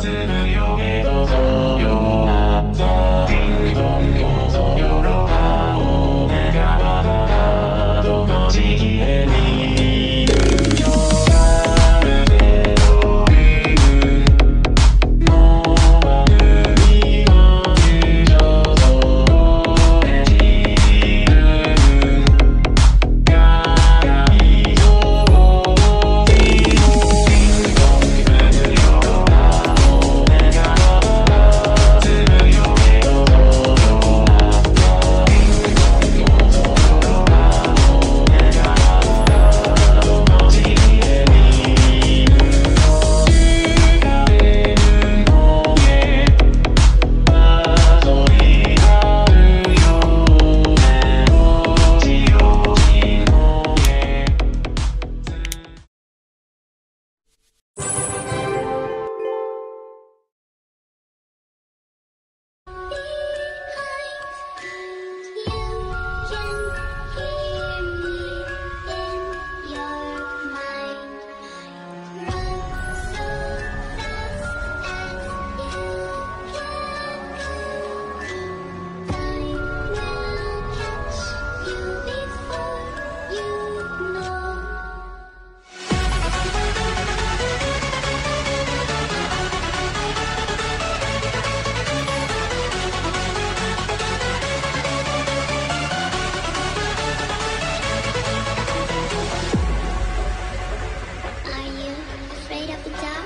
들려 Good job.